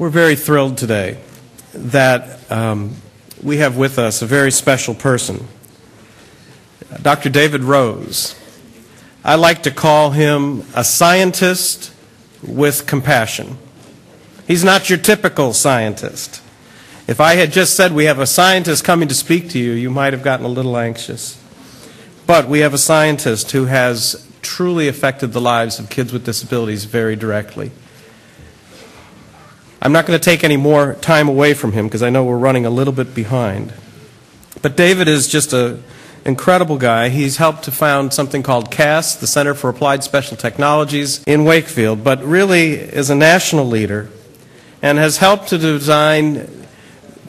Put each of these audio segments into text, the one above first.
We're very thrilled today that um, we have with us a very special person, Dr. David Rose. I like to call him a scientist with compassion. He's not your typical scientist. If I had just said we have a scientist coming to speak to you, you might have gotten a little anxious. But we have a scientist who has truly affected the lives of kids with disabilities very directly. I'm not going to take any more time away from him because I know we're running a little bit behind. But David is just an incredible guy. He's helped to found something called CAST, the Center for Applied Special Technologies in Wakefield, but really is a national leader and has helped to design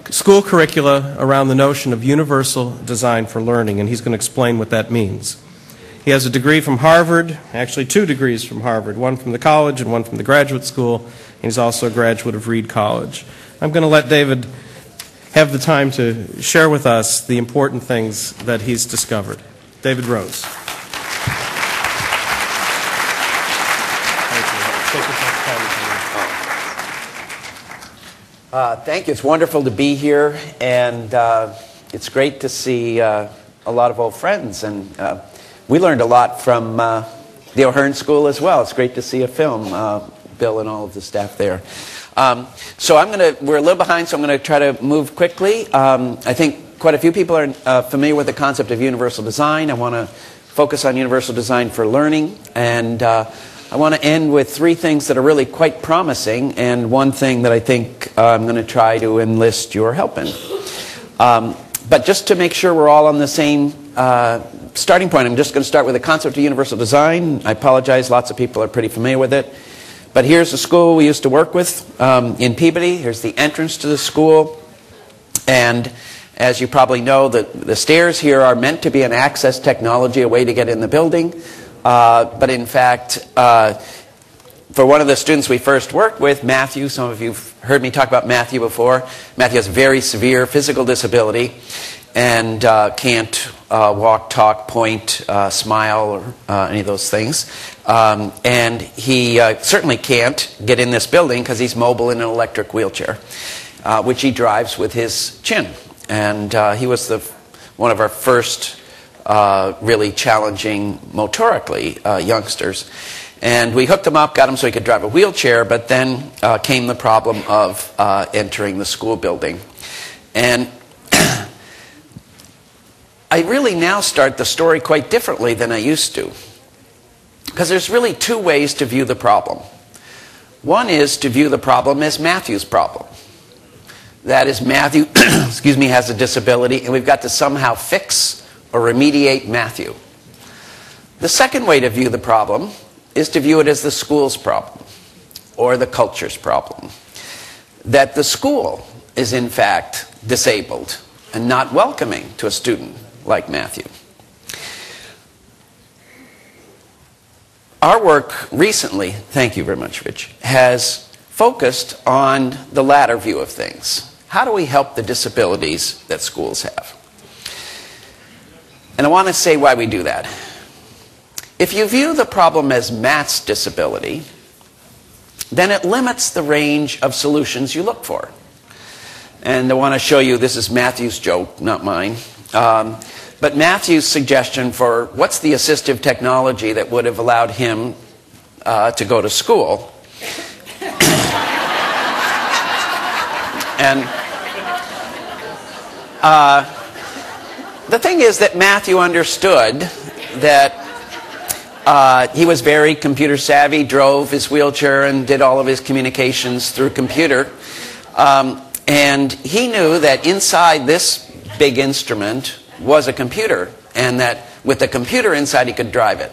school curricula around the notion of universal design for learning, and he's going to explain what that means. He has a degree from Harvard, actually two degrees from Harvard, one from the college and one from the graduate school, He's also a graduate of Reed College. I'm going to let David have the time to share with us the important things that he's discovered. David Rose. Uh, thank you. It's wonderful to be here, and uh, it's great to see uh, a lot of old friends. And uh, we learned a lot from uh, the O'Hearn School as well. It's great to see a film uh, Bill and all of the staff there. Um, so I'm going to, we're a little behind, so I'm going to try to move quickly. Um, I think quite a few people are uh, familiar with the concept of universal design. I want to focus on universal design for learning. And uh, I want to end with three things that are really quite promising, and one thing that I think uh, I'm going to try to enlist your help in. Um, but just to make sure we're all on the same uh, starting point, I'm just going to start with the concept of universal design. I apologize, lots of people are pretty familiar with it. But here's the school we used to work with um, in Peabody. Here's the entrance to the school. And as you probably know, the, the stairs here are meant to be an access technology, a way to get in the building. Uh, but in fact, uh, for one of the students we first worked with, Matthew, some of you have heard me talk about Matthew before. Matthew has very severe physical disability and uh, can't uh, walk, talk, point, uh, smile, or uh, any of those things. Um, and he uh, certainly can't get in this building because he's mobile in an electric wheelchair, uh, which he drives with his chin. And he was the, one of our first really challenging motorically youngsters. And we hooked him up, got him so he could drive a wheelchair, but then came the problem of entering the school building. And I really now start the story quite differently than I used to. Because there's really two ways to view the problem. One is to view the problem as Matthew's problem. That is, Matthew, excuse me, has a disability, and we've got to somehow fix or remediate Matthew. The second way to view the problem is to view it as the school's problem or the culture's problem. That the school is, in fact, disabled and not welcoming to a student like Matthew. Our work recently, thank you very much, Rich, has focused on the latter view of things. How do we help the disabilities that schools have? And I want to say why we do that. If you view the problem as Matt's disability, then it limits the range of solutions you look for. And I want to show you this is Matthew's joke, not mine. Um, but Matthew's suggestion for what's the assistive technology that would have allowed him uh, to go to school. and uh, the thing is that Matthew understood that uh, he was very computer savvy, drove his wheelchair, and did all of his communications through computer. Um, and he knew that inside this big instrument was a computer, and that with the computer inside he could drive it.